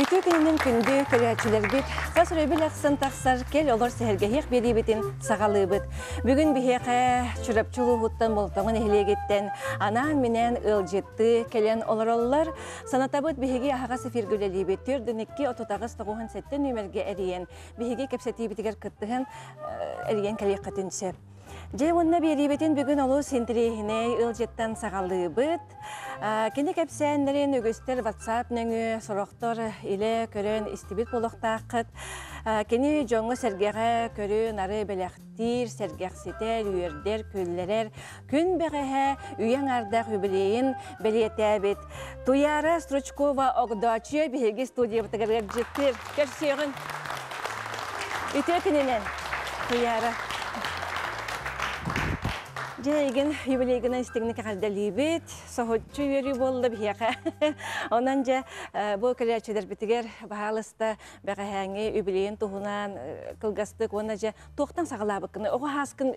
Үтү күнүнүн күндү көрәчүләрбит, қас рөбіл ақсын тақсар кел олар сәхелгәхек берибитин сағалыбыт. Бүгін бихеқе чүрәпчүлу хуттан болтоңын эхлегеттен анан менен ылжытты келен олароллар санатабыт бихеге аға сефиргүлелибит түрдінікке отутағыз тоғуын сәттен нөмерге әриен бихеге кепсетибитигер кыттыгын әриен кәлек қатынсеп. Же онна берибетин бүгүн олу синтирихине ылжеттан сагалыбыт. Кені кәпсәнлерин үгістер WhatsApp нөңі сұрақтар иле көрін истибит болуқтақыт. Кені жоңы сәргеға көрін ары бәләқтір, сәргәқсетер, үйердер, күллерер, күн бәғәһә үйен ардақ үбілейін бәлетәбет. Туяра Стручкова оғдачы бігеге студия бұтығырғар жеттір. Көрсеғін. Үтө күнінен. Туяра. Жайген юбилейгіна істігіні кәқалдалибет, соғытчы үйері болды бияқа. Онан жа бұл көлячедер бітігер бағалысты бәғәңе юбилейін тұғынан кылгастық, онан жа тоқтан сағалабықыны, оға хаскын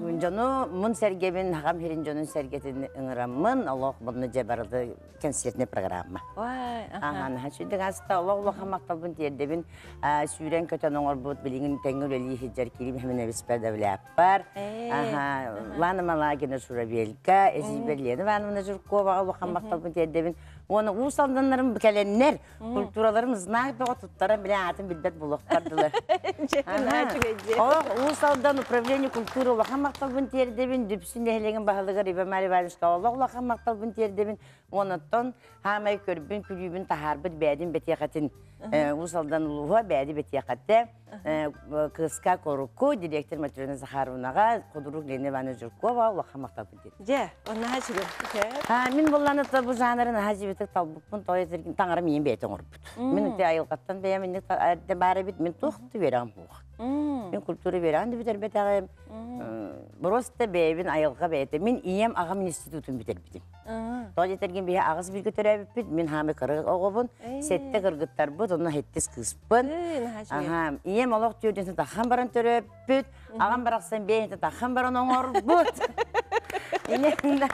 Жону мун сәргебин хагам хирин жонун сәргетин ыңыраммын, Аллах бұны жабарды концертне программа. Вай, Ага, на чүдік аста Аллах Аллах мақталбын тердебин сүйрен көтен оңор бұд біліңін тәңгіл өлі хиджар килим хәмін әбіс бәрдәвілі аппар. Ага, ланы малагина шура белка, эсіз берлені ванымына жүркова Аллах мақталбын тердебин. Оны усалданларым кәленнер, культураларым знак бәға туттара біле атын білбет бұлықтардылар. Ол усалдан управление культуры Аллах мақталбын тердебин, дүпсін әхлеген бағалыға Риба Мари Валишка Аллах Аллах мақталбын тердебин. Онаттан хамай көрбін күлібін тахарбыт бәдін бәтеқатын. Усалдан ұлуға бәді бәтеқатты. Кыска Коруку, директор Матрена Захаровнаға, Қудырук Лені Ваны Жүркова, Аллах мақталбын тердебин. Же, онна шүгір. Ha, min bullаны та bu жанрын хажибетик талбукпун той таңарым мен бетен урбут. Мен те айылгаттан бия мен бары бит мен тухты берам бух. Мен культура берам деп битер бетагым. Просто бете. Мен ием этерген бия агыс бир көтөрөп бит. Мен бут, оны хеттес кыспын. Ага, ием олох түйден тахам баран төрөп бит. Агам бараксан бейте тахам баран оңор бут. Инең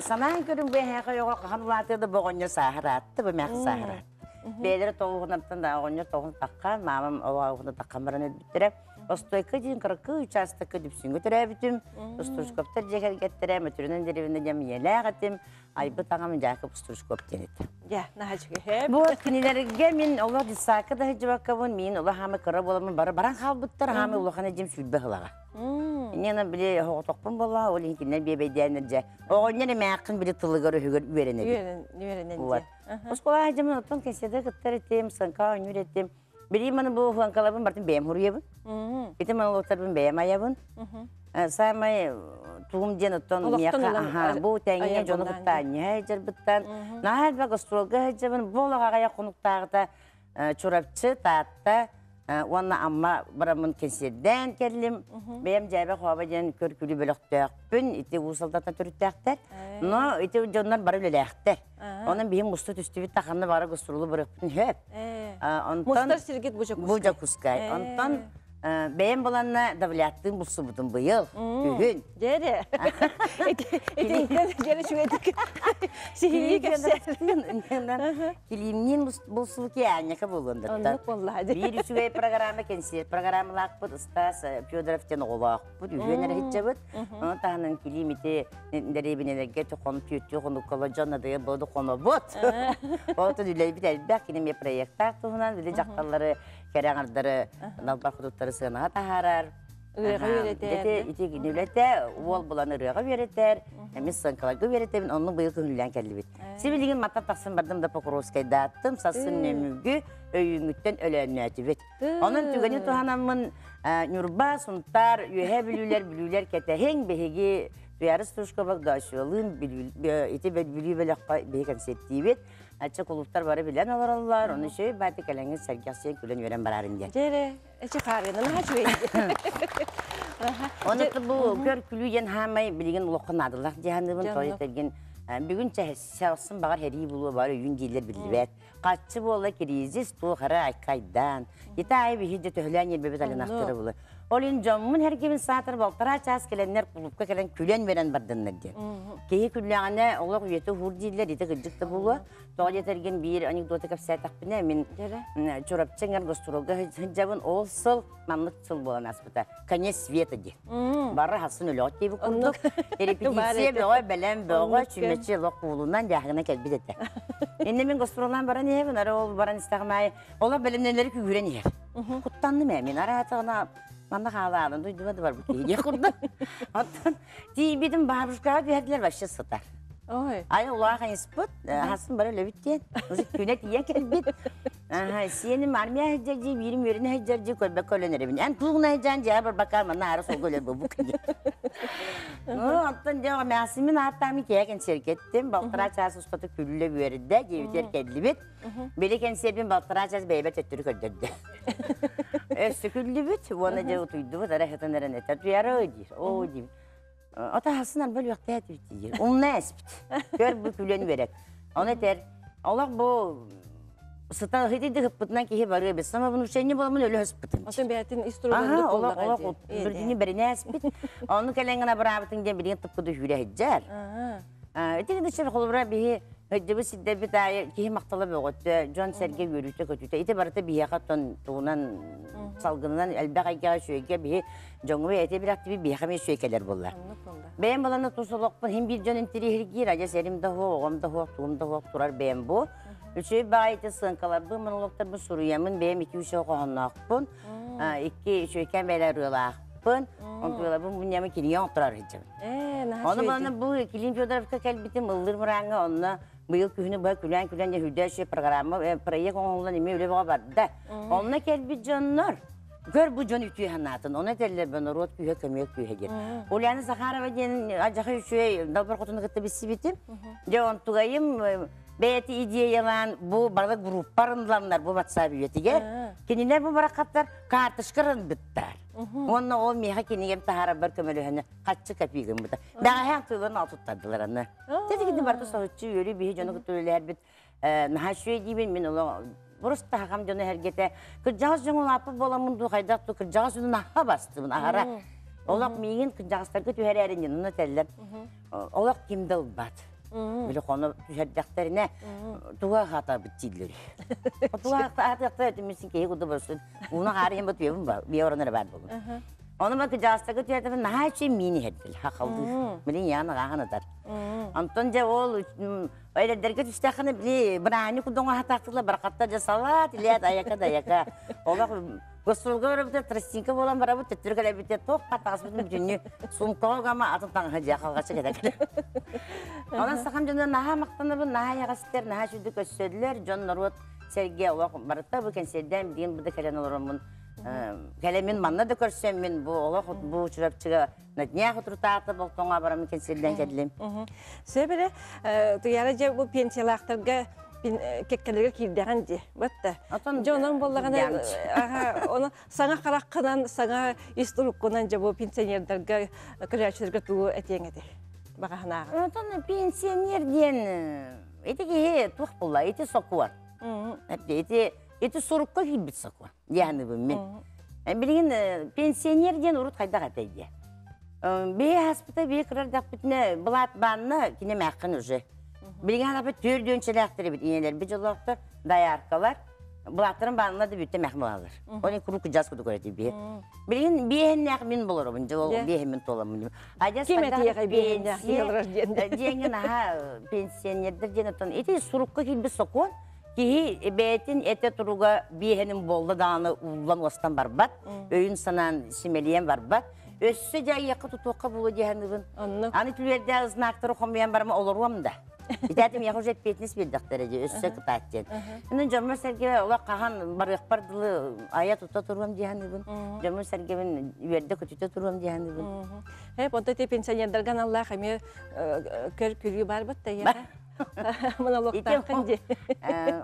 санаан көрүн бе хага йога ханлатыды богонья сахаратты бу мак сахарат. Бедер тоғунаттан да огонья тоғун таккан, мамам оғуна таккан баран өдбүттүрө. Остойка дейін қырқы участокы дүпсүнгө төрөбүтүм. Устуршкоптар жегер кеттерем, өтүрүнөн деревинде жам еләгатым. Айбы таңамын жакып устуршкоп денет. Я, наға шүгір. Бу кинилерге мен ола дисакы да хижбакабын, мен ола хамы кыра боламын, бары баран халбыттар хамы улахана жем сүлбе хылага. Нена биле хоғытоқпын бола, ол инкинен бебейденер же. Оғыннен мәқін біле тылығыр үгір үйеренеді. Үйеренен Вот. Оскола жамын оттан кеседе кыттар етем, сынка өнер етем. Бiri mana bu huangkalabın bartın beyam huruyabın. Iti mana loktarbın beyam ayabın. Samay tuğum jen ottan Olaqtan miyaka. olan Aha, bu tenge ayabından jonu bıttan, hajar bıttan. Nahal bak astrolga hajabın bola gaya konuktağıda çorapçı taatta. Ona amma baramın keserden kellim. Beyam jabe hava jen körkülü bölöktökpün. Iti usaldatna törüttəktər. No, iti jonlar barı löləklər. Onun bihim mustu tüstübü taxanlı barı gusturulu bırıqpın höp. Ondan Мұстар сергет бұжа құскай. Buca Етіңден шүгедік. Сихилі. Bir şüvey programı kensi programlar bu ustas Fyodorov oğlak bu düğünler hicabıt. Onun tahanın kilimiti ndere binelerge tokon tüyütü konu kolajana da bodu konu bot. O da düley bir elbek kilim proyektar tuhunan bile kerаңардары налбар худуттары сынаға тахарар. Ыйга үйретер, ити гинүлете, ол буланы ыйга үйретер. Быйыл күнүлән келдибит. Сибилигин мата таксын бардым да Покровскайда аттым, сасын нөмүгү өйүңүттен өлөнөтүбүт. Onun түгени туханамын Нюрба, Сунтар, үйе Туярыс тушка билүү белекка бейкен сеттибит. Ача кулуптар бары билен аларалар, оны шөй бәті кәләңін сәргәсен күлен верен барарын ден. Жері, әчі қарғыны наға шүгейді. Онытты бұл көр күлүйен хамай білген лоқын адылақ жаһаныбын той Жанлық. терген бүгін сәусын бағар хәрі болу бар үйін келер білдібәт. Қатшы бола керезес ту қара айкайдан. Ета ай бихи де төхілән елбебет алын ақтыры болы. Ол ен жоммын әркебін сатыр балтыра час келеннер клубка келен күлен берен бардыннар ден. Кейі күлләғіне олық үйеті хур дейлер, еті күлдікті болу. Тоғал етерген бір анекдоты кәпсәтақ біне мен чорапчыңар гостролга хыджабын ол сыл мамлык сыл болан аспыта. Конец света ди. Бары хасын өлөт дейбі курдук. Репетиция бөғой бәлем бөғой Оннук чүмече лоқ болуынан жағына кәлбі деді. Енді мен гостролдан баран ебін, ары ол баран істағымай. Ола бәлемнелері күгірен ер. Құттанды мә, мен ара атығына Манда қаладын, дойдубады бар бұл кейде құрды. Оттан, дейбідім бабушкаға бәрділер башы сытар. Ой. Ай улаға испыт, хасын бары лөбіттен. Өзі күнет ие келбит. Аха, сенім армия хәджер жей, бирим өрін хәджер жей, көлбе көлөнер бін. Ән туғын хәджан жей, бір бакар мана ары сол көлер бұл күнге. Оттан жеға мәсімін аттамы кәген серкеттім. Балтыра час ұстаты күлі берді, жейбітер кәділі бет. Белі кен сербін балтыра час бәйбет өттірі көрдірді. Өсі күлі бет, оны же ұтуйды бұд, арахетен әрін әтір. Туяры өйдір, о дейм. Ата хасынан бөл вакыт әтіп дейді. Онна әспіт. Көр бұл күлен берек. Оны бұл. Сама бұны боламын өлі бәтін бірдіне біріне әспіт. Оны бір ден бірген Хөджібі сидде бит айы кейі мақталы бөғітті, Джон Серге өріті көтіті. Ити барыты бияқа тон туғынан салғынынан әлбәқ айгаға шөйге бихи жоңғы әте бір ақты бияқа мен шөйкелер болар. Бәйім баланы тусылықпын, хем бір жон интері хиргир, ажа сәрімді хоқ, оғымды хоқ, туғымды хоқ тұрар бәйім бұ. Үшөй бағайты сыңқалар бұл, мұнылықтар бұл сұруямын, бәйім екі үші қоғаннақпын, екі шөйкен бәйлер ұялақпын, онтуыла бұл мұнямы келген тұрар хеджібін. Оны бана бұл Килин Федоровка кәлбитим ыллыр мұраңы, оны быйыл күхіні бай күлән күлән де хүдәші программа, проект оңылан еме өлі бұға барды. Онына кәлбит жоннор. Гөр бұл жон үтüе ханатын, оны тәлілер бән рот күйе көмек күйе гер. Ол яны Захарова ден ажақы үшөй далбар құтыны қытты бісі бітім. Же он туғайым бәйті идеялан бұл барлық группарынланлар бұл WhatsApp үйетіге. Кенелер бұл барақаттар картышқырын біттар. Онна ол меха кенегем тахара бар көмөлөһөнө каччы копейгам бута. Бага тылын алтыттадылар аны. Теди киди барды соочу йөри бихи бит. Наха шуй мен ол Просто хагам жону хергете. Кыржагыс жону апы боламын ду кайдак ту наха бастым ахара. Олак миген кыржагыстар көтүһөр эрин жонуна теллер. Олак кимдел бат. Биле кону түһәрдәктәренә туга хата биттиләр. Туга хата хата мисин кей гуды барсын. Уна гары hem бит бар. Би орыннар бар булды. Оны бак жастыгы түһәрдә на чи мини хәддил. Хакалды. Биле яны гаханадар. Антон же ол Öyle üstekini bile brani kudonga hataktırla barakatta ja salat iliyat ayaka da ayaka. Ola Гостролга барып та тростинка болан барып төттүргәле бит ток сумкага хаҗа сахам мактаны бу ягастер шуды Сергей барытта бу бу олормун. Келемин манна да көрсөм мен бу Олақ бу учурапчыга на днях отрутата болтонга барам кенседен келдим. Себере туяра же бу пенсиялактарга кеккелерге кирдеген же. Батта. Жонон боллагана ага оны саңа караккынан саңа истуруккунан же бу пенсионердерге көрәчләргә туу этеңеди. Баганага. Отон пенсионерден этиге тух булла, эти сокуар. Эти эти сорукка кибит сокуар. Yani bu men. Билген пенсионерден урут кайда катайды. Бе хаспита бе кырар дакпитне булат банны кине мәккин уже. Билген апа төрдөнчелектер бит инелер бе жолоктор даяркалар. Булаттырын банына да бүтте мәхмил алыр. Оны крук жас куду көрөт бе. Билген бе нәк мен болор бу жол бе мен толамын. Айдас Кеметиге бе нәк елрар ден. Денген аха пенсионердер ден отон. Эти сурукка килби сокон. Кихи бәтин эте туруга биһенин болду дааны уллан остан барбат, өйүн санан симелиен барбат. Өссө жай якы тутуакка булу дияһаныбын. Онну. Аны түлерде знактары хомиян барма олоруам да. Итәтим яху жет петнес билдактары же өссө кытааттен. Мин жомма серге ола кахан барык бардылы ая тута туруам дияһаныбын. Жомма сергебин үйерде көтүтө туруам дияһаныбын. Хеп онта те пенсионердерге Аллах эме көр күрү бар бат Монологтан канди.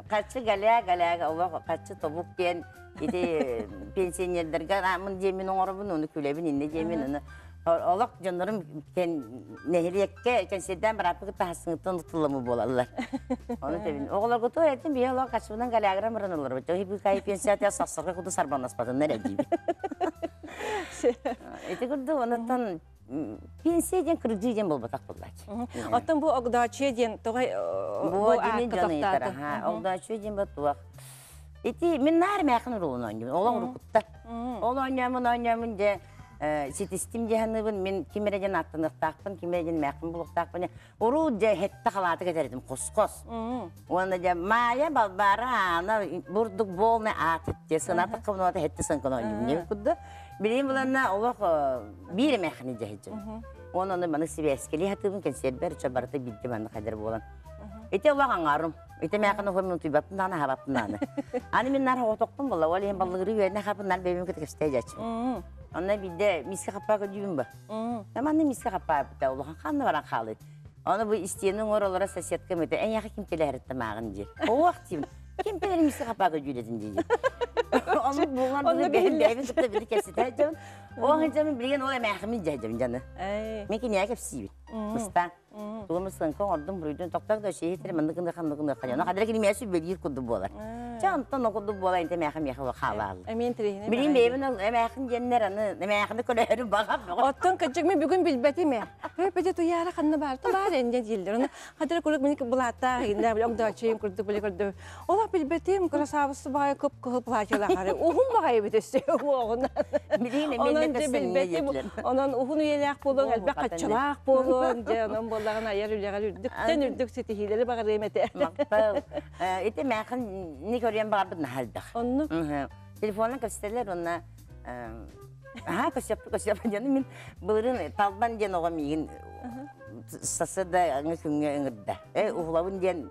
Качы галя галя ола качы тобук кен ити пенсионердерге амын жемин оңорбун уну күлебин инне жемин уну Олақ жондарым кен нехилекке кен седен бір апығы тахсыңыттан ұтылымы болалар. Оны тебін. Оғылар күті өйттім, бия олақ қачуынан галягра мұрын олар. Жохи бұл кайы пенсиятия сасырға құды сарбанаспадын, нәре дейбі. Эти онаттан пенсия ден кірді ден бол батақ боллач. Оттон бу огдачы ден тогай Бу ден жаны етер. Олда чүй ден батуақ. Эти мен нар мәқін ролын ойнаймын. Олар ұрқытта. Ол ойнаймын, ойнаймын де ситистим жаһаныбын мен кимережен аттыныктаакпын кимережен мәкин булуктаакпын уру же хетте халаты же мая балбара ана бурдук болны же хетте сынкын не кудда билим буланна олох бир мәхни жахыжы оны маны сибескели хатыбын кен сербер чабарты бидди маны кадер болан Ите олақ аңарым. Мәқін оқым мен түйбаптын даны хабаптын даны. Аны мен нар. Ол ең балығыры үйеріне қапын нар бәбім кетік істей жачым. Онна биде миске қаппаға дүйім ба. Қаппаға біта. Олған қанны баран қалы. Оны соседка. Миске қаппаға дүйредін дейді. Оны бұлған бұны бәйін бәйін тұқты білі жамын білген ол әмәқімін жайжым жаны. Мен кен яқып сүйбін. Мұста. Тугуму сынкы ордун бурuyдун токтак да кынды кынды кынды кыжана кадыр кини мясу бельир куду болар. Женнер аны мяхын көлөрү багап. Оттон кыжык мен мен булата инде билем да чейин курду биле курду. Ола билбетим красавысы бай көп көп плачыла кары. Ухун багай битесе огуна. Билим мен Онан де же билбетим. Онан ухун уелак болон элбек качалак болон. Же онан боллаган аяр үлегер үрдүктен үрдүк сети хилери багар эмете. Мактал. Ите мяхын не көрген бар бит нахалдах. Онну. Телефонна көстелер онна Ага, көсөп көсөп жаны мен былырын талбан ден ого мигин сасы да күнгө ыңырда. Э, углабын ден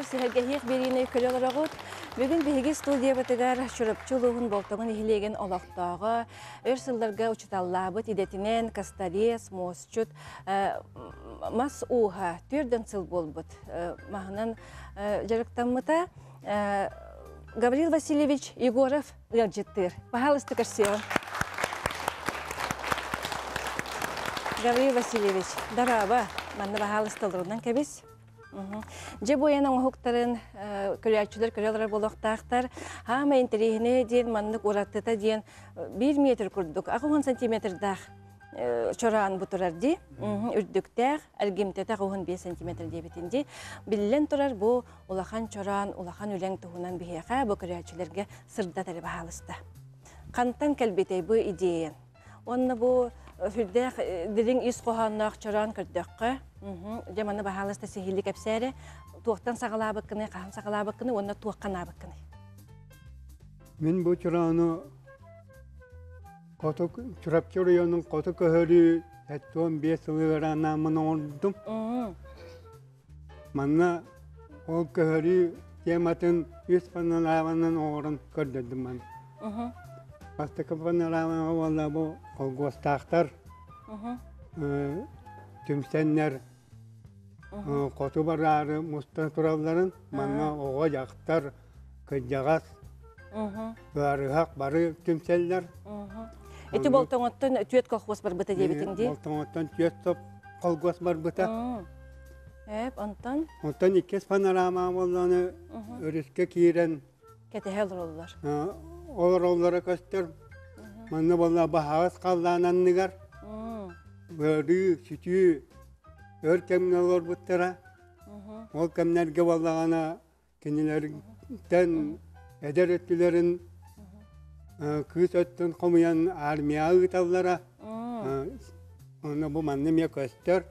Кел олар сihергehих берине көлөлөрөгүт. Бүгүн биһиги студия батыгар чурапчулугун болтогун ихилеген олоктоого өрсылларга учуталлаабыт идетинен кастарес, мосчут, мас уха түрдөн сыл болбут. Махынан жарыктаммыта Гаврил Васильевич Егоров ылжыттыр. Пожалуйста, красиво. Гаврил Васильевич, дараба, манна бахалыстылырынан кебис. Же буяның оһуктарын көлячүлер көлелер болохтаактар хама интерехине ден маннык ураттыта ден 1 метр курдук, 10 сантиметр дах чораан бутурар ди, үрдүктәк, әлгимтәтә 5 сантиметр дебетинди. Биллен турар бу улахан чораан, улахан үләң туһунан бихәка бу көлячүләргә сырда тәле баһалыста. Кантан кәлбетей бу идея. Онны бу Хүрдэх дирин ис коханнах чоран кырдакка. Жаманы бахалыста сихили кепсәре. Туактан сагалабыккыны, кахан сагалабыккыны, онна туакканабыккыны. Мен бу чураны котук чурапчы районун котук көһөрү әттуан бес ылыгырана мына ордум. Манна ол көһөрү тематын үс панан аванан орын көрдүм мен. Бастыкы панан аван валла бу колгостактар, түмсеннер, коту барары муста туралларын манна ого жактар кыджагас Барыхак бары түмселлер. Эти болтоңоттон түет колхоз бар быта дебитинди. Болтоңоттон түет топ колгос бар быта. Эп, онтон Онтон иккес панорама болланы өрүскө киирен кетехел роллар. олар олара көстер. Манна болла бахагас калдананныгар. Өрү, сүтү, өр кемнелер буттара. Ол кемнерге боллағана кенелерден эдер өттүлерин кыыс өттүн комуян армия ыыталлара оны бу манны ме көстөр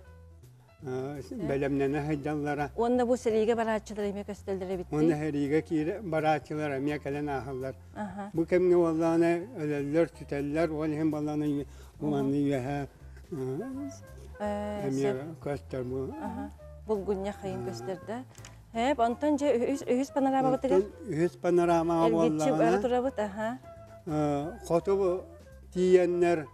бәлемнене хайдаллара. Онна бу сирийге бараачылар эме көстөлдөрө битти. оны хериге кире бараачылар ме кэлен ахаллар Аха. бу кемге боллағана өлеллер түтеллер ол хем боллағана бу манны Э. Бул гүнне хайын көстөрдө. Хеп, онтон же үс панорама батыгы. Үс панорама Элгитчи бара боллағана турабыт, аха. Хоту тиеннер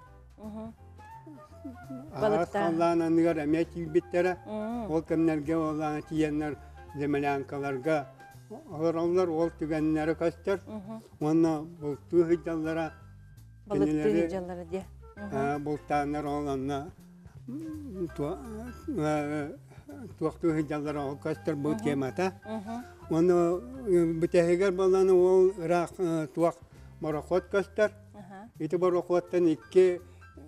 Балыкта. Араскаллананныгар әмә тибиттере. Мм. Ол кемнерге оланы тиеннер земелянкаларга олар олар ол түгеннері көстер. Оны бұл туһидаллара Балык Кенелери- тыйжалары де. бұлтаныр оланна туақ туһидаллара ол көстер бұл темата. Оны бүтәһигер боланы ол рақ туақ. Аха. Ити барохоттан икки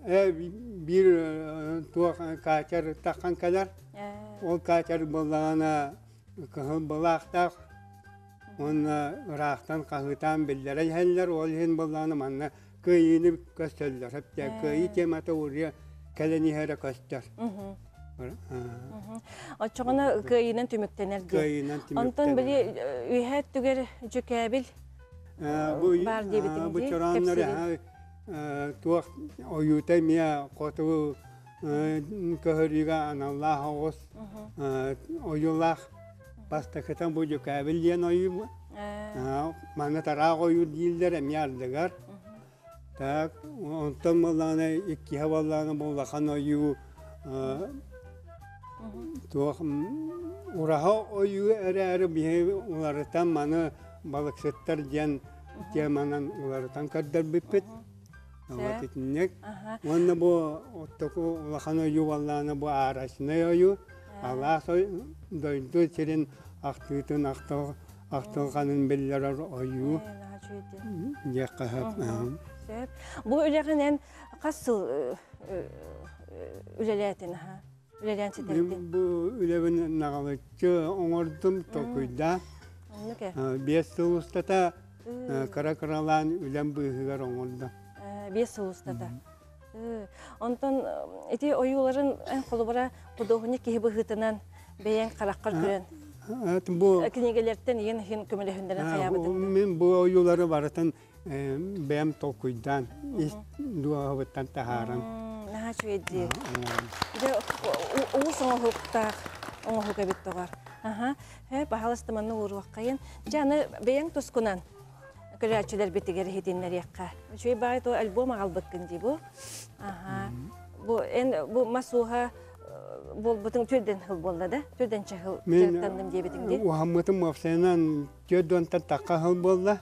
э, бир э, туақ качар таққан калар. Э, Ол качар болағана кыһыл балақтақ. Оны рақтан қағытан хәллер, ол хен манна көстөллер. Хәптә кыйы темата көстер. мгм. Очоғына кыйынан түміктенер де. Кыйынан Онтон били үйәт түгер жүкәбил. бар дебитинде, Бу чораннар туақ оюта мия қоту көһөрүгә аналлах оғыз оюлах бастакытан бу жүкәбил диен ойу Э, Мана тарағы ойу дейілдер әмиярдығар. Так, онтан боланы, икки хаваланы болақан ойу, туақ ураха ойу әрі-әрі бейе оларытан маны балықсыттар ден теманан оларытан кәрдер біппет. Вот итиннек. Онна бу оттоку улахан ойу валланы бу арасына ойу. Аллах сой дойду сирин ақтыытын ақтылғанын беллерер ойу. Э, наха чуйди. Яққахап. Сеп. Бу үлегенен касыл үлелетин ха. Үлелен ситердин. Бу үлебін нағалычы оңырдым токуйда. Оннуке. Бес сыл устата кара-каралан үлем бұйығығар оңырдым. Бес соустата. Онтон эти оюларын эн холубара кудохуне киһи быһытынан бэйэн караккар көрөн. Бу Книгелерден иен хин көмөлөһүндөрөн хаябытын. Мен бу ойулары барытын токуйдан. Дуағыбыттан тахаран. Наха чуйди. Де уу соңо хуктар. Оңо хука бит тогар. Аха. Хэ бахалыстыманы уруаккайын. Жаны бэйэн тускунан. Көрәчелер битигер хитиннер якка. Чуй бай то альбом албыккын ди бу. Аха. Бу эн бу масуха бол бутын түрден хыл болда да. Түрден чахыл Мен таққа хыл болды.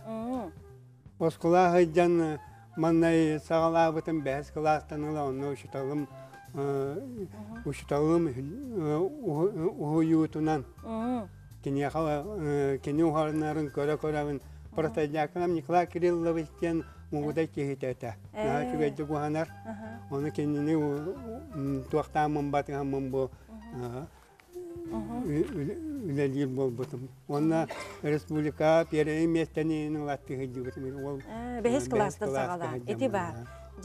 Оскула хайджан маннай сагалабытын бәс класстаныла онны ушуталым ушуталым уютунан кене хала кене ухарнарын көрө көрөбүн протодиаконам Николай Кириллович тен гуханар. Оны кенени туактамын батыгамын бу үлелир болбутум. Онна республика перей местенин латты хыджыбытым. Ол Бехес класста сагала. Эти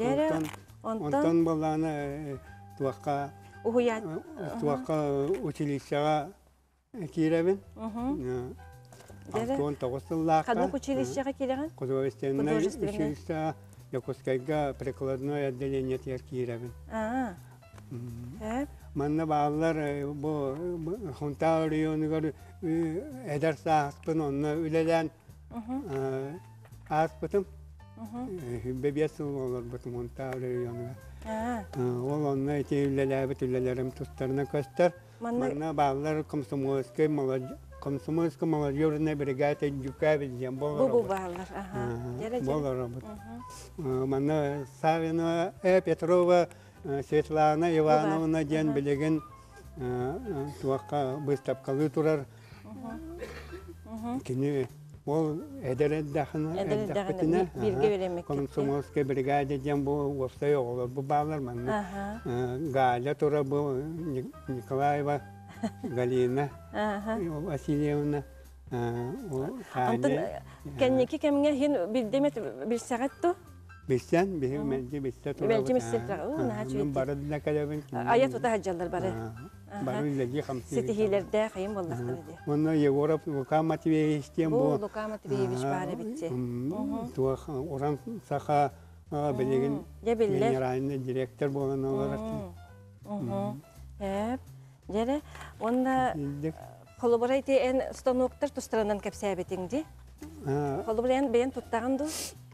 онтон Онтон боланы туакка ухуян. туакка училищага киребин. Дере. Антон тогусыллака. Кадок училищега келеген? Художественное Художественное. училище Якутскайга прикладное отделение теркиребин. Аа. Э, Манна баалар бу хунта районугар эдер сааспын онна үлелен ааспытым. Бебес олар бутым хунта районугар. Аа. Ол онна эти үлеләбит үлелерим тустарына көстер. Манна Манна баалар комсомольский молодежь комсомольская молодежная бригада Дюкавин дем бу бу болар. барлар. Аха. Дере же. Болар робот. Мана Савина, э, Петрова, э, Светлана Ивановна ден билеген туаққа выставкалы турар. Кини ол эдереддахына Эдереддахына, би- бирге беремек кетти. Комсомольская бригада ден бу опстой оғылар бу балар манна. Аха. Галя тура бу Ни- Николаева Галина. Васильевна, Антон кеннеки кемге хин билдемет Я биллер. генеральный директор болған олар. Мгм. Эп. Жере онда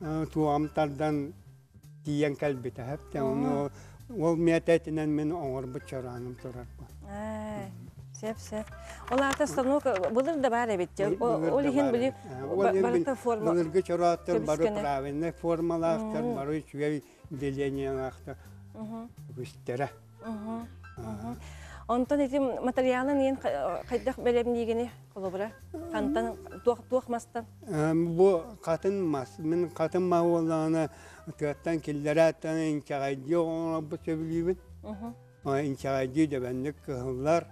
туамтардан тиен кәлбіті хәпті. Оны ол мететінен мен оңыр тұрар. Сеп, сеп. Ол ата станок булыр да бар. Ол били барата форма. Бұлырғы чораттыр, бары формалақтыр, бары. Үстері. Онтон эти материалын ен кайдах белемнигени колобра. Кантан туох туохмастан. Бу қатын мас, мен қатын ма оланы тыаттан киллері аттан инчағайды оңа бұ сөбілейбін. Да бәндік кығылар.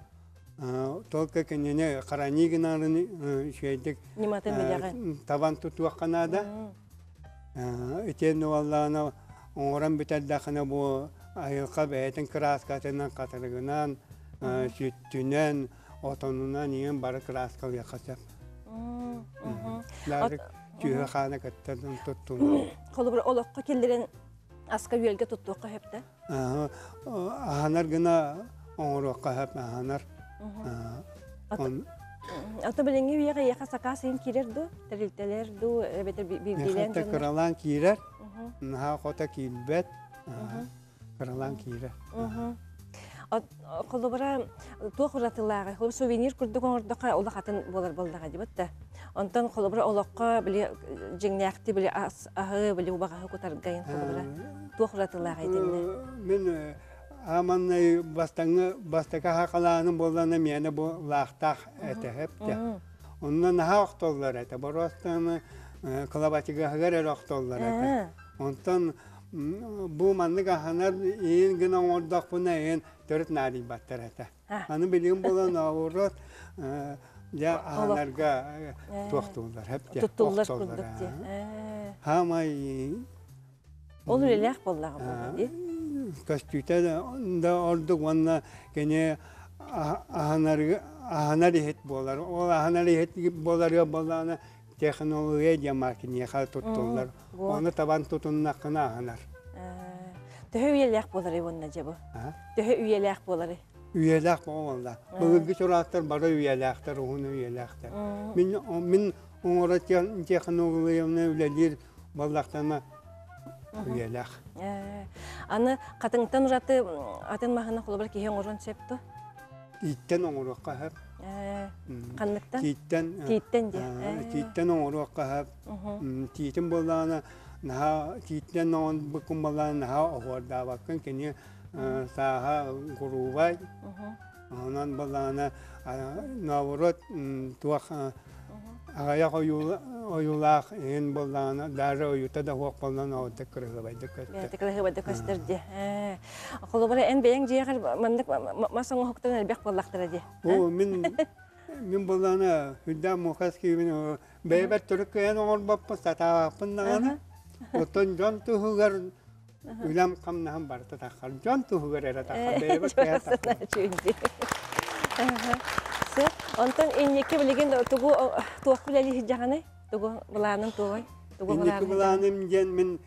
Толка кенене қаранигін арын билеген. табан тұтуақ қанада. Этен оланы оңыран бітәлдақына бұ айылқа бәйтін краскатынан сүттінен, отонынан ең бары краска мгм. Ләрік түйі қаны кәттірдің тұттуын. Колобра олоққа келдерен аска үйелге туттуққа хепте. Аханар гына оңыруаққа хәп аханар. Ата белеңге бияга яка сака сен кирерду, терилтелерду, эбетер билгелен. Хәтта кыралан киерер, наха кота килбет, кыралан. Колобра туох уратылага, хол сувенир курдук оңордока ола хатын болар болдага дибетте. Онтон колобра олоққа биле жеңнәкти биле ахы биле убага котаргайын колобра. Туох уратылага идинне. Мен аманнай бастаңы бастака хакаланың болданы мені бұл лақтақ әті хәпте. Оннан наха оқтоллар әті, хагар оқтоллар әті. Онтон бу маннык аханар иин гына ордак буна иин төрт нари баттар әті. Аны билген болан ауырот я аханарга туақтулар хәпте. Туттуллар курдук ди. Хамай Ол үлеләк боллага болду ди. кастүйте да ордук ванна кене аханар аханар хет болар. Ол аханар хет боларга болана технология жамакине ха туттулар. Оны табан тутуннакына аханар. Төһө үлеләк болар ивонна жабы. Төһө үлеләк болар. Üyelek olmalı. Bugünkü çoraktır bana üyelektir, onun üyelektir. Min min onlara teknolojiyamne ülelir ballaktanma üyelek. Аны катыңтан ураты атын махана холобар киһен орон септо. Itten oңурукка hep. Канныктан? Titten. Титтен де. Titten oңurukka hep. Titten bolana naha titten on bukum bolana naha ohorda bakın kene saha gurubay. Ondan bolana navrot tuak Аяқ оюлақ ең болдағына, даже оюта да хоқ болдан ауыдды кірігі байды көсті. Текілігі байды көстерді. Ән бәйін мандық хоқтан әлбәқ боллақтыр әде. О, мен мен болдағына хүдда мұқас кейбін бәйбәт түрік баппын, сатағаппын дағаны. Отын жон тұхығар үләм қамнаһын барты таққар. Жон тұхығар әрі таққар, бәйбәт таққар. Онтон иннеке билеген тугу туак билели жаганы тугу буланын тугай тугу Иннеке буланым жен мен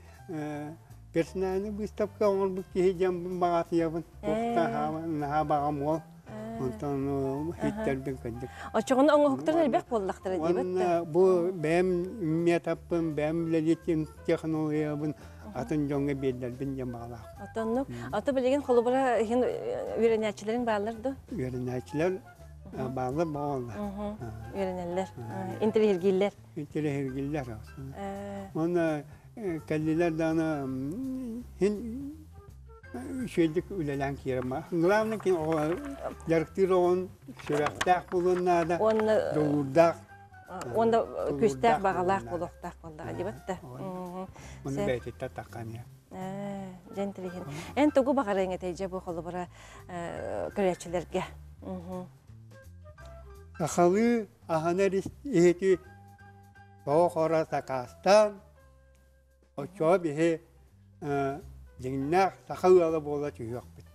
персональный выставка оңор бу киһижем багат ябын. Тохта ха багам ол. Онтон хиттерден кендик. Очогон оңо хоктор элбек боллактыр. Онна бу бәм метаппын билетин технология атын жоңга белдер бин. Отоннук аты билеген холубара хин үйренячилерин бааларды. Үйренячилер Bağlı bağlı. Öğrenirler. İntelihirgiller. İntele hergiller olsun. Ee, Ona kelliler dana hin şeydik ülelen kirma. Nglamne ki o yarktiron sürektak bulunlarda Оны doğurdak онда күстәк бағалақ болуқтақ болда дебатта. onu Sen- beytitte takan ya. Жентилихин. Эн тугу бағараңа тейже бу холы бара o kora takastan o çoğu bihi dinnak takıyalı bola tüyük bit.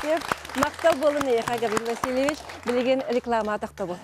Сеп мактал болын Габрил Васильевич билеген реклама атакта бол.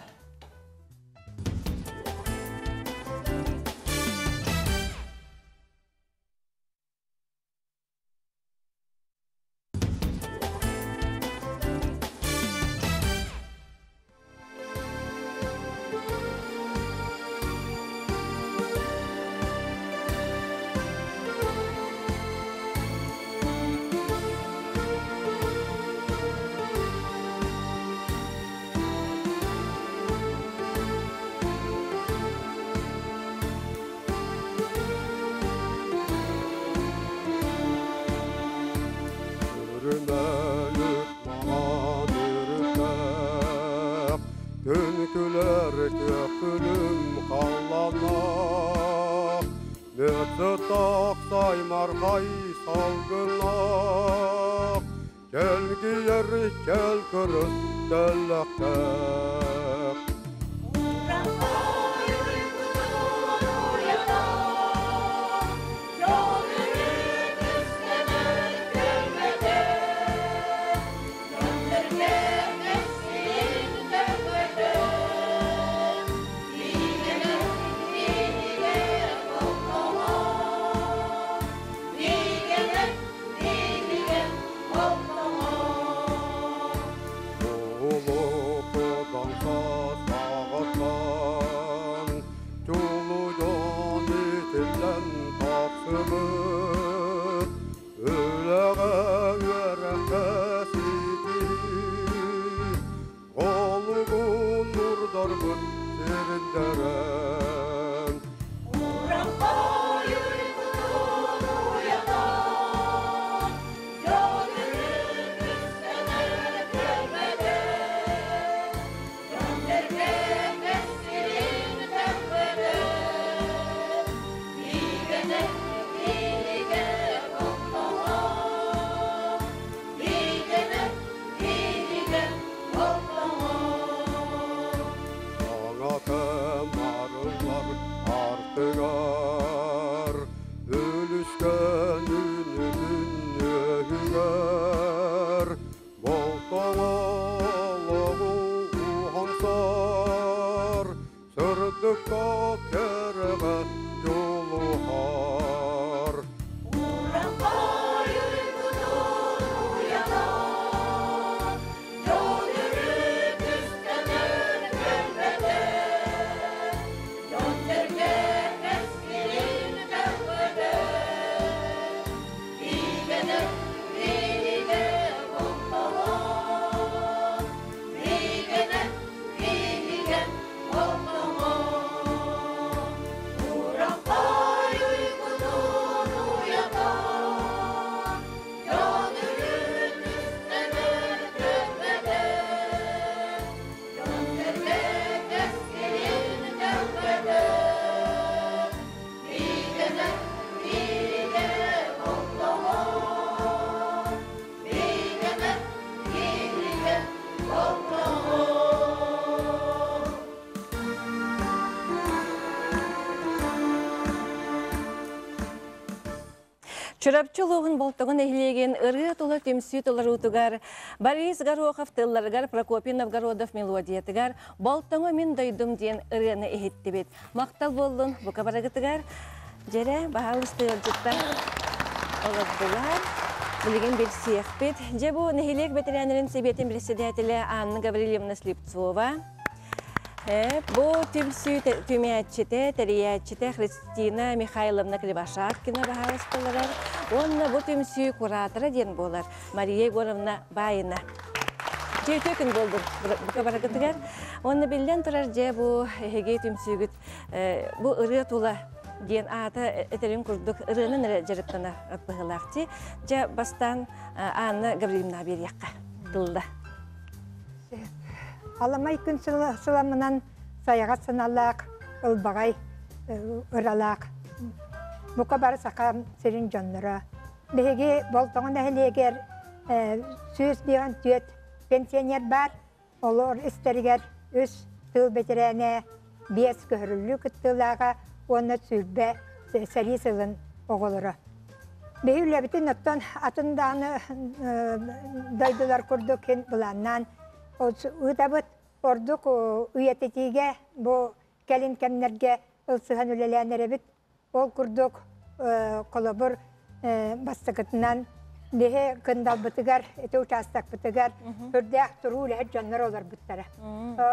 Чурапчылуғын болтығын эхлеген ыры толы темсүй толар утугар, Борис Горохов тылларгар, Прокопий Новгородов мелодиятыгар, болтыңы мен дойдым ден ырыны эхеттебет. Мақтал болдың, бұқа барагытыгар, жере бағалысты өлжіттар олабдылар. Білген бір сияқпет. Же бұл нехилек ветеринарин себетін председателі Анна Гаврилевна Слепцова. Э, Бу тимсүй түмәтчете, тәриятчете Христина Михайловна Кривошапкина бағалыстыларар. Онна бу тимсүй кураторы ден болар Мария Егоровна Байына. Күн болды бұқа баракытыгар. Оны білден тұрар же бұ хеге түмсүгіт. Бұ ыры тула диен ата этерин курдук ырынын эре жарыттана атпыгылакчы. Же бастан Анна Гавриловна берияққа тылда. Аламай күн сыла- сыламынан саяға сыналақ, ылбағай ыралақ. Бұқа бары сақам сирин жонлары. Беге болтоңын әхілегер сөз деген түйет пенсионер бар, олар істергер үс тыл бетерәне бес көрілі күттілаға оны сүрбе сәрі сылын оғылыры. Бейілі бітін оттан атынданы дойдылар күрдік кен бұланнан. Үтабыт ордук үйететиге бу келин кемнерге ылсыхан үлеләнері бит. Ол күрдік колобур бастықытынан Леhe кындал бытыгар, эте участок бытыгар, үрдәк туру леhe жоннор олар бұттара.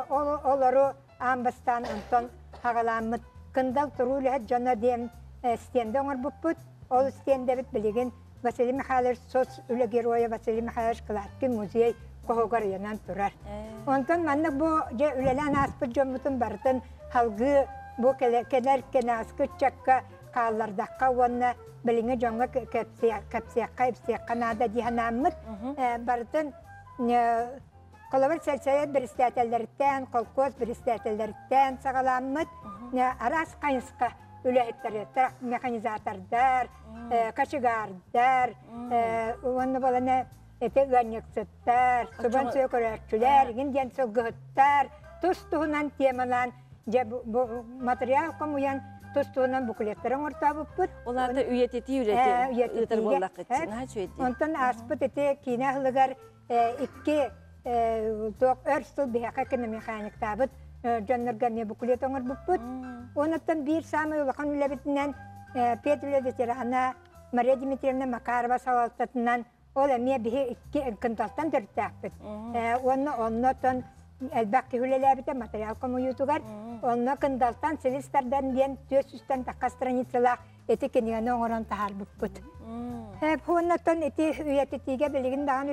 Олару амбастан онтон хағаламыт, кындал туру леhe жонно дем стенде оңыр бұппыт, ол стенде бит білеген Василий Михайлович соц үлі героя Василий Михайлович Кылатки музей кохогар янан турар. Онтон манны бу же үлелән аспыт жомутун бартын халгы бу келер кенаскы чакка кааллардакка уонна билиңе жоңга кепсиякка ипсиякка наада диһанаммыт бартын колобар сельсовет бирстиятеллерттен колкоз бирстиятеллерттен сагаламмыт арас кайыска үлэхиттер механизатордар качыгардар уонна балана эте үөннексыттар субан сөкөрөчүлер индиен сылгыһыттар тус туһунан темалан же материал комуян тустуунан буклеттерин ортабыппыт. Оларды үйетети үйрети ытыр етсін, ha чөйді. Онтан аспыт эте кине хылыгар икки тоқ өрстыл бияқа кіні механик табыт жоннорга ме буклет оңыр бұппыт. Онаттан бір самый Петриле ветерана Мария Дмитриевна Макарова салалтатынан ол әме бихе икки кынталтан төрттәкпіт. Онны оннотон әлбәкки хүлеләбіте материал комуютугар, онно кындалтан силистардан диен төс үстен эти кениганы оңорон тахар эти билигин даган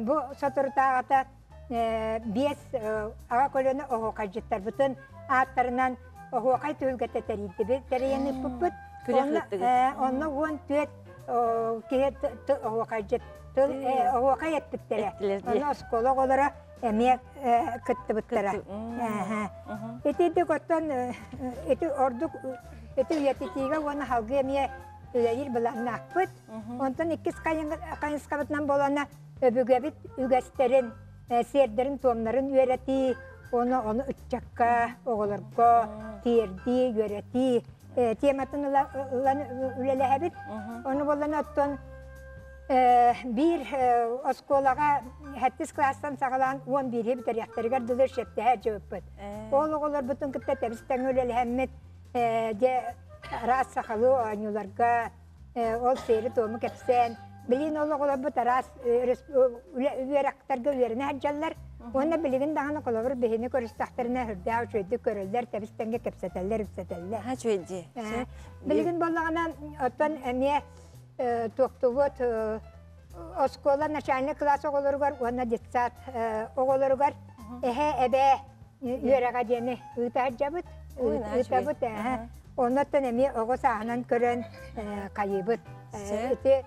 бу сатыртаагата бес ага колоны ого бутын аттарынан ого кай төт кеhet ого кажет ого кай еттиттеле. Онно скола голора эмек кытты буттара. Эти ордук эти иккис кайынскабытнан болана сердерин, туомнарын үерети, оны оны үтчакка, оголорго, тиерди, үерети, тематын үлеләһәбит. Оны болана оттон bir осколага хәттис класстан сагалан 11 битер яктарыгар дылыр шепте һәр җөппет. Ол оголар бутын китте тебистән үлел һәммет де рас сахалу анюларга ол сери тому кепсен. Билин ол оголар бут рас үрәктәргә үрәне һәҗәлләр. Оны билеген даганы колобыр бехине көрүстәхтерне хөрдә үчөйдү көрөлләр тебистәнгә кепсәтәлләр үпсәтәлләр. Ha çöйді. Билеген баллагана оттан әмие тоқтубут оскола начальник класс оголоругар уонна детсат оголоругар эхе эбе үерега дени ыта жабыт ытабыт оннаттан эми ого саанан көрөн кайыбыт эти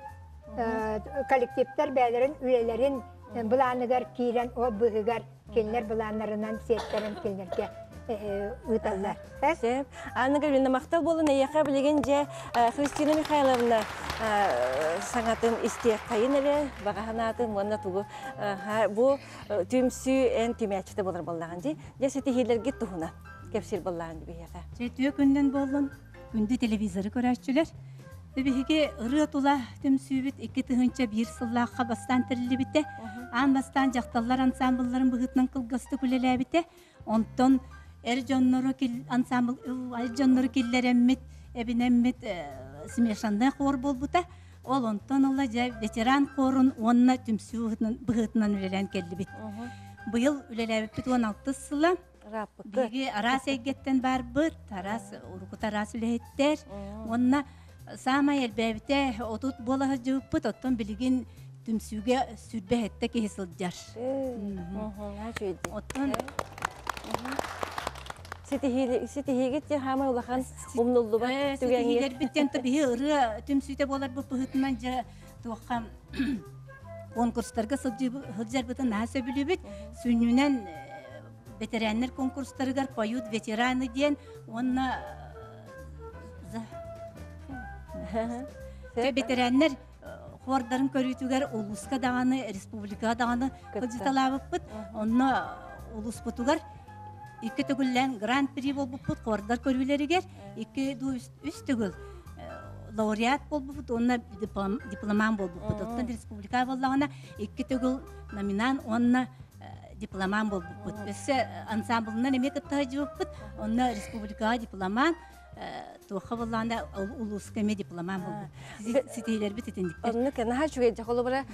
коллективтер бээлерин үелерин булааныгар киирен о быһыгар келнер булааннарынан сиеттерин келнерге ыталлар Сеп. Анна Гавриловна мақтал болын эйяқа білеген же Христина Михайловна саңатын истеяқ қайын әлі бағағанатын мұнна туғы бұ түмсі ән түмәчіті болар боллаған же же сеті хейлерге тұхына кепсір боллаған деп эйяқа. Жетіе күнден болын, күнді телевизоры көрәшчілер. Өбіхіге ұры тұла түмсүйбіт екі тұхынча бір сыллаққа бастан тірілі бітті. Ан бастан жақталар ансамблларын бұғытның қылғысты күлелі бітті. Онтон эр жоннору кил ансамбл ай жоннору киллереммит эбинеммит смешанный хор болбута ол онтон ола жа ветеран хорун онна түмсүү быгытынан үлелен келдибит быйыл үлелебит он алты сыла Раппы. биги арас эггеттен барбыт арас урукут арас үлэхиттер онна саама элбэбите отут болаһа жыыппыт оттон билигин түмсүүгэ сүрбэхэтте киһи сылдьар оттон Ситихигит те хамай улахан умнуллуба түгәңе. Ситигер биттен ыры бу пыһытынан жа конкурстарга конкурстарыгар поют ветераны диен онна Те ветераннар хордарын көрүтүгер улуска даганы республика даганы кылжыталабыппыт онна улуспутугар икки түгүллән гран при болбуппут хордар көрүлеригер икки ду үс түгүл лауреат болбуппут онна диплом- дипломан болбуппут оттон республика боллагана икки түгүл номинан онна э, дипломан болбуппут өссө ансамблынан эме кыттаажыбыппыт онна республика дипломан туоха боллагана улуска эме дипломан болбут ситейлерби тетендиктер Онны кена ха чуге жахолы бара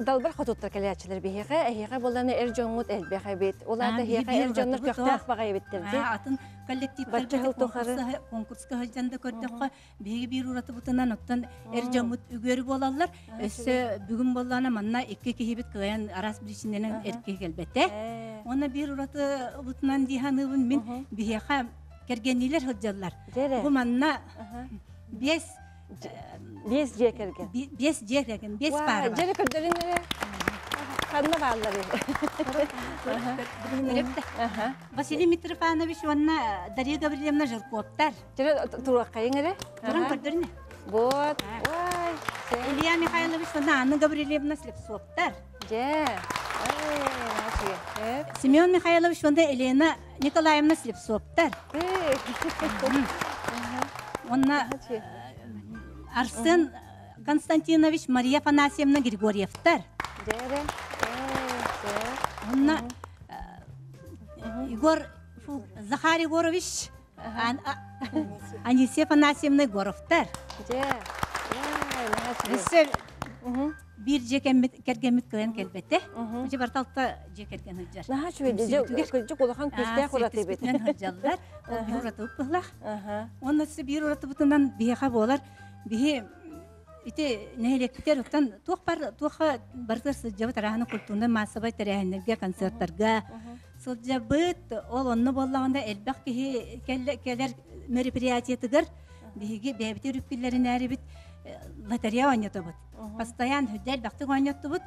далбар хотуттар келячилер бихеге эхеге боланы эр жоңут элбеге бит. Олар да А, хеге бир эр жоннор уратыбы көктөк багай биттерди. А, атын коллективтер хыл тухары. конкурска хылжанда көрдөккө биги бир ураты бутынан оттан эр жомут үгөрү болалар. Өссө бүгүн боллана манна икки кихибит кыян арас биричинен эрке келбете Оны бир ураты бутынан диханыбын мен кергенилер хылжаллар Жере. бу манна бес Бес же керген. бес жереген бес пары бар Жере көрдөрүнөр. Канна баллары. Репте. Василий Митрофанович онна Дарья Гаврилевна Жирковтар Жере турук кайыңыре. туран көрдөрүнө Вот. Ой. Илья Михайлович онна Анна Гаврилевна Слепцовтар Же. Семен Михайлович онда Елена Николаевна Слепцовтар онна. Арсен Константинович Мария Афанасьевна Григорьевтар онна Егор Захар Егорович Анисия Афанасьевна Егоровтар Же. Ой, наче. Өссө бир же кергемит кыйын келбете. Уже барталта же керген хыджар. Наха чуге же кыжы кулахан күстә кураты бит. Мен хыджаллар. Ол бир ураты ыппылах. Аха. Онна се бир ураты бутынан биха болар. Бихи ите нехелектер оттан тух бар туха бартар сыджабы тараханы культурны массабай тараханнерге концерттарга сылжабыт ол онны боллаганда элбак кихи келер мероприятиятыгар биһиги бэбите рүппиллерин әрибит лотерея ойнатыбыт постоян хүддел бактык ойнатыбыт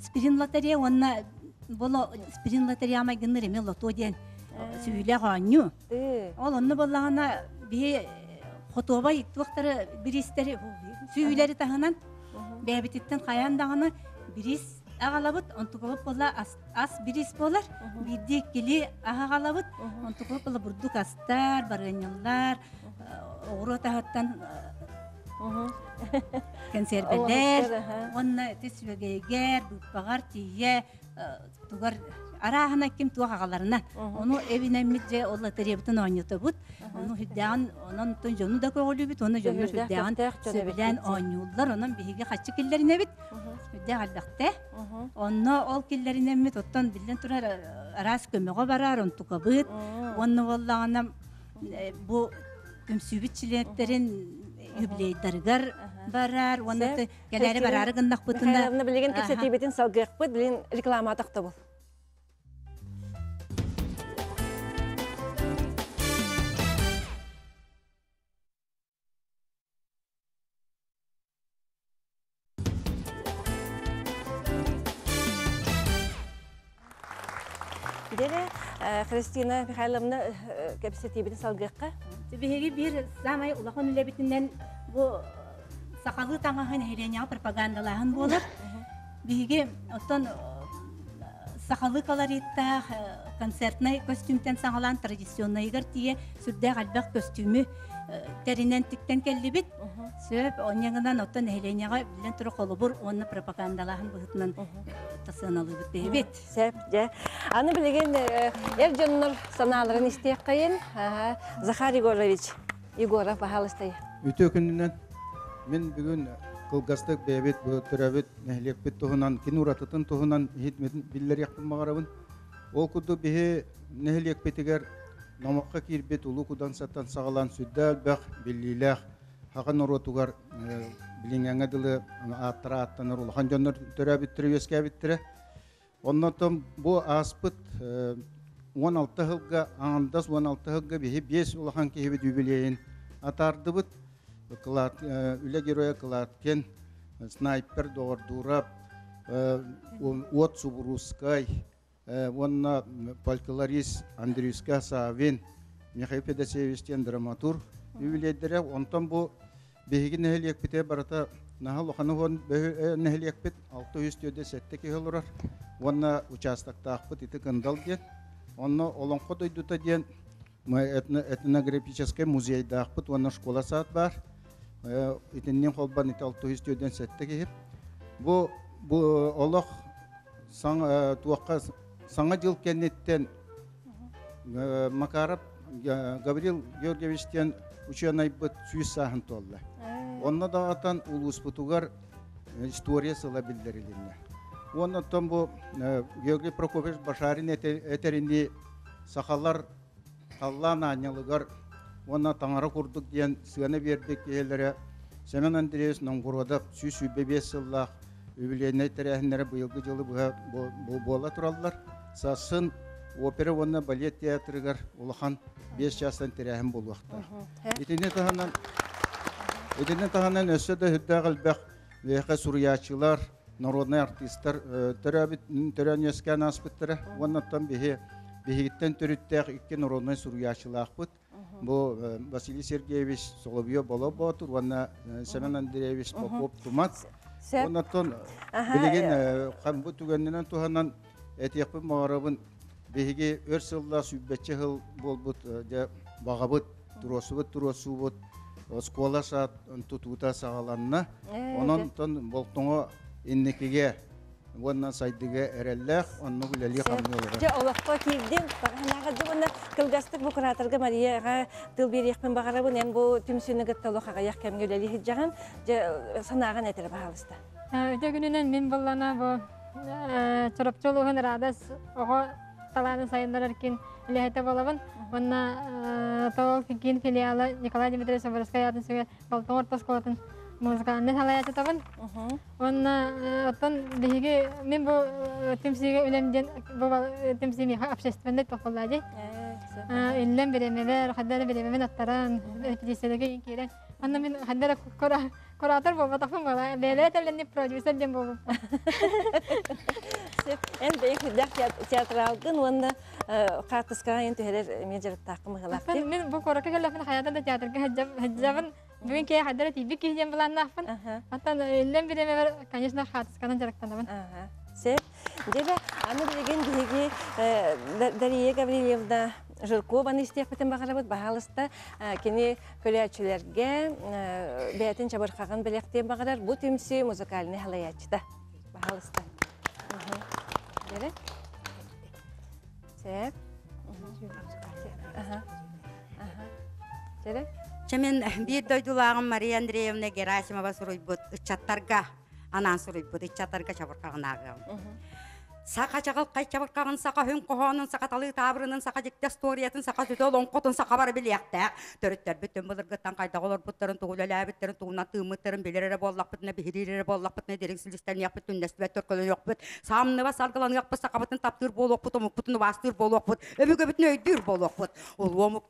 спирин лотерея онна боло спирин лотерея май гынныр эме лото диен сүйүле ойню Ты. ол онны боллагана бии хотобай туактары биристери сүйүлери тахынан бэбититтен каян даганы бирис агалабыт онтугулуп болла ас, бирис болар. Бирди кили агалабыт онтугулуп болла бурдук астар оғуро тахаттан консервелер Оҕустар, аха. онна тесвегейгер дуппагар тие тугар арахана ким туа агаларынан ону эбинеммит же олла теребитин ойнутобут ону хүддаган онон тон жону да көголүбүт ону жону Хүддәк хүддаган төктәк жона сөбүлән бит. ойнуулар онон биһиги хачы киллеринебит хүддәк албакте онно ол киллеринеммит оттон билен турар арас көмөгө барар онтукабыт онно боллагана бу көмсүбүт чилентерин юбилейдарыгар барар онно келери барары гындак бытында Михайловна билеген Аха. кепсе тибетин салгык бит, билен реклама такта бул. Дере Христина Михайловна кепсе тибетин Биһиги бир самай улахан үлебитинен бу сакалы таңаһын хереня пропагандалаһын болар. Биһиги оттон сакалы колорита концертный костюмтен саңалан традиционный гар тие сүрдә костюмы теринен тиктен келлибит. Сөп оньяңынан оттон хереняга билен туры колубур онны пропагандалаһын быһытынан тасыналыбыт бит. Сәп, же. Аны билеген эр жоннор санааларын истек кайын. Захар Егорович Егоров бахалыстай. Үтө күнүнөн мен бүгүн кылгастык бэбит бу төрөбүт нехлекпит туһунан кин уратытын туһунан хитметин биллер якпын магарабын ол куду бихи нехлекпитигер номокка кирбит улу кудан саттан сагалан сүддәл бах биллилах хаган оротугар билиңеңе дылы аттара аттанар улахан жоннор төрөбүттүрө үескебиттире оннотон бу аспыт 16 хылга андас 16 хылга бихи 5 улахан кихибит юбилейин атардыбыт. Кылат үле героя кылаткен снайпер доордурап от субрускай онна фольклорист андрюска савин михаил федосеевичтен драматург юбилейдере онтон бу биһиги нэһилиэкпите барата наһа лоханы вон нэһилиэкпит алты жүз төдө сетте киһилурар уонна участактаахпыт ити кындал диэн онно олонко дойдута диэн этнографический музейдаахпыт уонна школа саат бар. Итиннен холбан ити алты жүз төдөн сетте киһип бу бу олох саң туакка саңа жыл кеннеттен макаров гаврил георгиевичтен ученый-быт сүйіс сахын толла. Онна да атан улуспутугар история сыла билдерилинне. Онна тон бу Георгий Прокофьевич Башарин этеринди сахалар Аллан анялыгар онна таңара курдук диен сыгана бердик келере Семен Андреевич Нонгуродап сүйіс үбебе сыллах үбілейне терәһінлері бұйылғы жылы бола тураллар. Сасын опера онна балет театрыгар улахан 5 жастан терәһин булуакта. Итине таһанан Итине таһанан өссө дә хүддәгыл бәк веха сурьячылар, народный артисттар төрәбит төрән яскан аспыттары. Оннан бихе бихиттен төрүттәк икки народный сурьячылар Бу Василий Сергеевич Соловьев боло ботур, онна Семен Андреевич Попов Тумат. Оннан билеген хам бу түгеннән туһанан этияпы магарабын биһиги өр сылла сүббетче хыл болбут же багабыт туросубут туросубут скола саат тутута сагаланна онон тон болтоңо инникиге Вонна сайдыга эреллэх, онну гүлели хамнылыгы. Же олаққа килдим, бағанағы жығына кылгастык бу кураторга Марияға тыл берекпен бағарабын, ен бу түмсүнігі толуқаға яқкем гүлели хиджаған, же санаған әтір бағалысты. Өте күнінен мен боллана бу чорапчолуғын радас оға таланы сайындар эркин лехете болабын. Онна тол кин филиалы Николай Дмитриевич Соборская атын сөге Балтоңор Тосколатын музыканы салаячы табын. Онна оттон биһиги мен бу темсиге үлемден бу темсими общественный тохоллади. Иллен беремелер, хаддар беремелер аттаран, эпидемиология кирен. Онна мен хаддар кора Kuratör baba takım bana. Lele telini producer dem түйелер менжер тақымы ғылақ деп. Мен бұл қораққа келіп хаята да театрға хаджабын. Бүгін кей хаддара тибі кейден бұланнақпын. Аттан өллен біреме бар, конечно, қатысқанын жарықтандабын. Сеп. Дебе, аны білген деге Дария Гаврилевна Жиркованы истеппетен бағарабыт бағалыста кені көлячілерге бәйтін чабырқаған білектен бағарар. Бұл темсі музыкальный. Бере? Сеп. Бере? Чамен бир дойдулағым Мария Андреевна Герасимова суруйбут, ычаттарга, анан суруйбут, ычаттарга чабырқағынағым. Сақа чағыл қай чабырқағын, сақа хүн қоғанын, сақа талы табырының, сақа жекте сториятын, сақа төтөл оңқотын, сақа бар білияқтақ. Төріттер бүтін бұлырғыттан қайда олар бұттарын, туғылы әбіттерін, туғынан тымыттарын, білерері боллақ бұтына, бігірері боллақ бұтына, дерексілістен яқ бұт, үндесті бәт төркілі жоқ бұт. Самны ба салғылан яқ бұт, сақа бұтын таптыр бастыр өмігі өйдір. Ол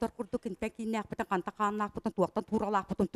кінтен кейін қанта бұтын, туақтан туақ бұтын,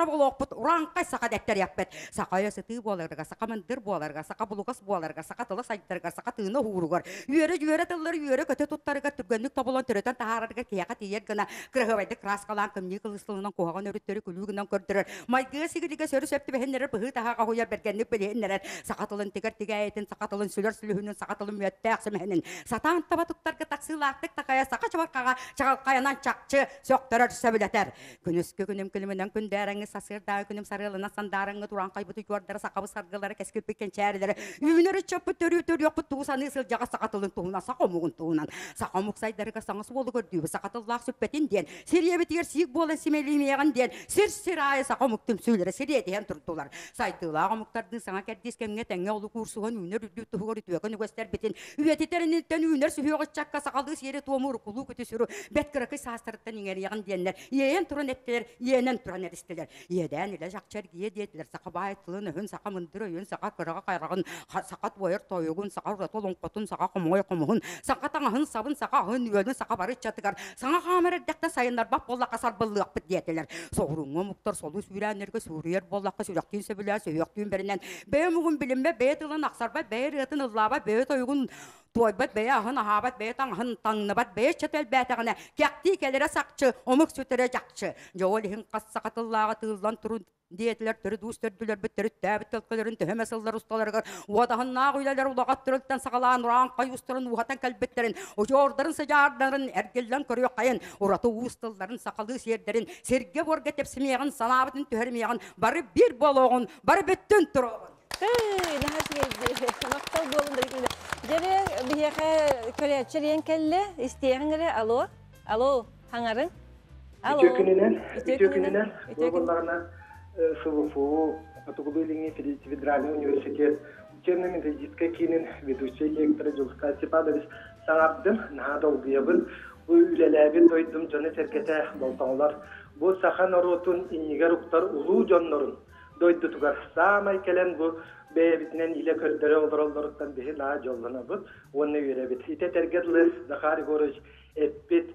өрет бұт, уранқай сақа дәптер яппет. Сақа ясыты боларга, сақа мындыр боларга, сақа булугас боларга, сақа тылы сайттарга, сақа тыны хуругар. Үйөрө үйөрө тыллар үйөрө көтө туттарга түргөнлүк табылан төрөтөн тахарарга кияка тиер гына кыргыбайды краскалан кымны кылыслыгынан кугаган өрөттөрү күлүгүнөн көрдөрөр. Майгы сигилиге сөрү сөптү бехеннер быгы тахага хуяр бергенник беленнер. Сақа тылын тигер тигәйтен, сақа тылын сүлөр сүлүһүнүн, сақа тылын мүөттәк сэмһенин. Сатан таба туттарга таксылаактык такая сақа чабаркага чагал каянан чакчы сөктөрөр сөбүлөтөр. Күнүскө күнүм килменен күндәрәңе сасыр да күнем сарылына сандарыңы туран кайбыты юардара сакабы саргылары кескип беккен чәрелері үйнөрі чөппі төрү төрү яқпы туусаны сыл жаға сакатылын туунан сакомугун туунан сакомук сайдарыга саңыс болу көрдүүбү сакатыллаак сөппетин диен сириебитигер сиик болан симелимеяган диен сир сирайы сакомук түмсүүлері сириетиен турдулар сайтылаак омуктарды саңа кердискемге теңге олу курсуган үйнөр үрдүү тугор үтүөгөн үгөстер битин үетитериниттен үйнөр сүхүөгө чакка сакалды сиери туомур кулуу күтү сүрү беткыракы саастырыттан иңерияган диеннер иен туран эттелер иенен туран эристелер иеден иле жакчар кие диетилер сака баайтылын өһүн сака мындыр өйөн сака кырага кайрагын сака туойор тойогун сака уротолон котун сака комой комугун сака таңаһын сабын сака ыһын үөнүн сака бары чатыгар. Саңа хамердекте сайындар бап боллака сар быллыакпыт диетилер соруңа муктар солу сүүрәннерге сүрүер боллака сүрәктин сөбүлә сөйөктүн беринен бөмүгүн билинбе бээ тылын аксарба бээ рытын ыллаба бөө тойгун туойбат бээ ахын ахабат бээ таңаһын таңныбат бээ чөтел бәтәгенә кәкти келере сакчы омук сүтере жакчы жол хин кассакатыллага тылдан турун диетилер төрү дуус төрдүлөр бүттөрү тәбит тылкыларын төһөмө сыллар усталарга уадаһын наа уйлалар улагат төрөлтен сагалаан уран кай устарын ухатан кәлбеттерин ожоордарын сажаардарын эргеллен көрүө кайын ураты уустылларын сакалы сердерин серге борга тепсимеягын санаабытын төһөрмеягын бары бир болохун бары бүттүн туругун Мактал болун дегенде. Жере бияка көрәчерен келле, истегеңре, алло. Алло, хаңарын. Алло. Үтөкүнүнен, Үтөкүнүнен, боларына СВФУ, Атугубылине федеральный университет, учебно-методическая кинин, ведущий лектор Джулска Степанович, саңаптым, надол гыябын, bu ülelebin doydum canı terkete boltaŋlar. Bu sahan orotun iniger uktар ulu jonnorun doydu tugar samay kelen bu beyebitinen ile kördere olurollarıktan bihi la jollana bu. Onu yürebit. İte tergetli Zakari Goroş epbit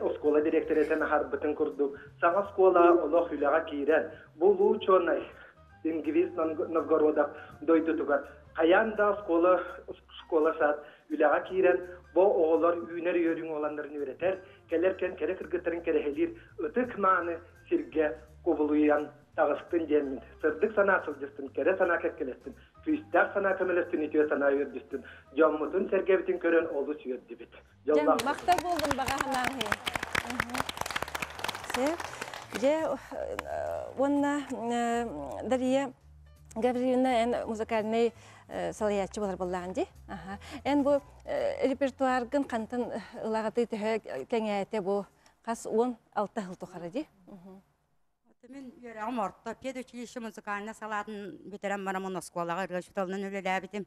oskola direktör eten harbıtın kurduk. Sana skola Allah hülaga kiren. Bu lu çonay. İngiliz Novgorod'a doydu tugar. Kayanda skola skola saat ülaga kiren bu oğullar üner yörün olanlarını öğreter. Kelerken kere kırgıtların kere helir. Ötük sana sılcısın, kere sana kekkelestin. Füstak sana kömelestin, itiyor sana yördüstün. Jommutun sergebitin kören olu süyöd dibit. Жан Yollah. мактал болдум бага. Се же онна дария Гаврилина эн музыкальный салаячы болар боллаган ди. Эн бу репертуаргын кантын ылагаты төһө кеңәйте бу кас 16 жыл тухары ди. Мен йөрәгем артта педучилище музыкальна салатын битерәм бара моны сколага рәшүталнан үлеләбитим.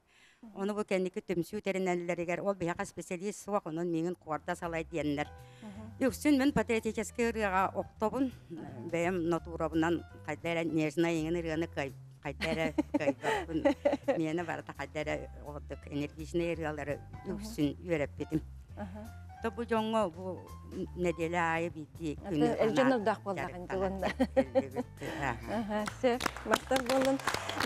Оны бу кенники төмсү теренәлләргә ул бияка специалист суак онун меңин куарда салай диеннәр. Юксин мен патриотический рыга октобун бәем натурабынан кайдара нежна еңин рыганы кай кайдара кайдапын. Мене барата кайдара одык энергичный рыгалары битим. То бу жоңго бу неделе айы бити күнү. Элжен дак боллаган дигәндә. Аха, се мактал болдум.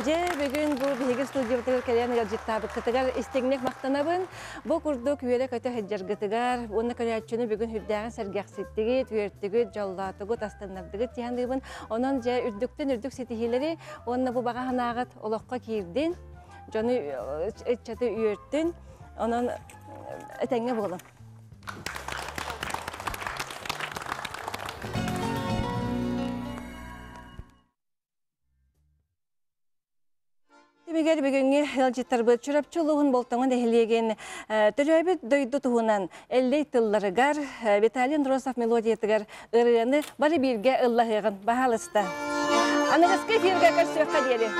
Же бүгүн бу биге студиябыда келген ялҗиттабы кытыгар истегнек мактанабын. Бу курдук үеле көтө хәҗҗәргәтегәр, уны көрәчүне бүгүн хүддәгән сәргәхситтеге, түертеге, жаллатыгы, тастаннардыгы тиһәндигән. Онан же үрдүктен үрдүк сетихилери, онны бу бага ханагат олокка кирдин. Жоны чаты үерттин. Онан этеңге болдум. Демегер бүгінгі ялжиттарбы чүрәп чулуғын болтаңын әхілеген түрәбі дөйді туғынан әллей тылларыгар Виталий Андросов мелодиятыгар ырыны бары бирге ыллахыгын бахалыста. Анығысқы фирге көрсөкқа дері.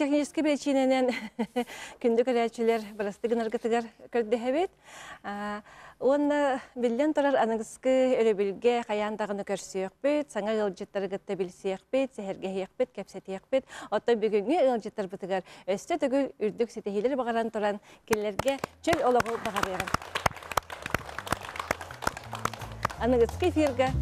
Технический причиненен күндү көрәчүлер барастыгын ыргытыгар көрдөһөбүт. Онна билден турар аныгыскы өрөбүлге каяндагыны көрсөкпүт, саңа ылжыттар гытта билсекпит, сехергehekpit, кепсетекпит. Отто бүгүнгү ылжыттар бытыгар өстө төгүл үрдүк сетехилер багаран туран киллерге чөл багарыгын. Аныгыскы эфирге.